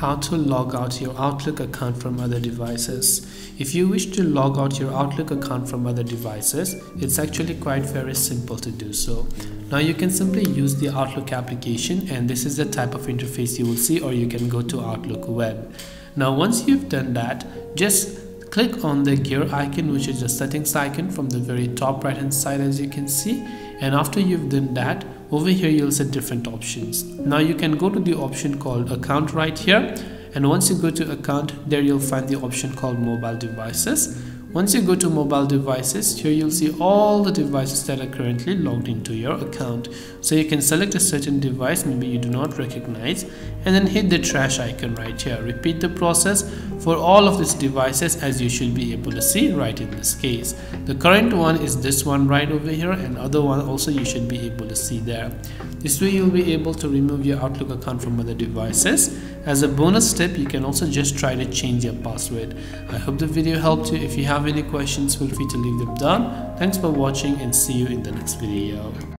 how to log out your Outlook account from other devices. If you wish to log out your Outlook account from other devices, it's actually quite very simple to do so. Now you can simply use the Outlook application and this is the type of interface you will see or you can go to Outlook web. Now once you've done that, just click on the gear icon which is the settings icon from the very top right hand side as you can see and after you've done that over here you'll see different options. Now you can go to the option called account right here. And once you go to account there you'll find the option called mobile devices once you go to mobile devices, here you'll see all the devices that are currently logged into your account. So you can select a certain device, maybe you do not recognize, and then hit the trash icon right here. Repeat the process for all of these devices as you should be able to see right in this case. The current one is this one right over here and other one also you should be able to see there. This way you'll be able to remove your Outlook account from other devices. As a bonus tip, you can also just try to change your password. I hope the video helped you. If you have any questions, feel free to leave them down. Thanks for watching and see you in the next video.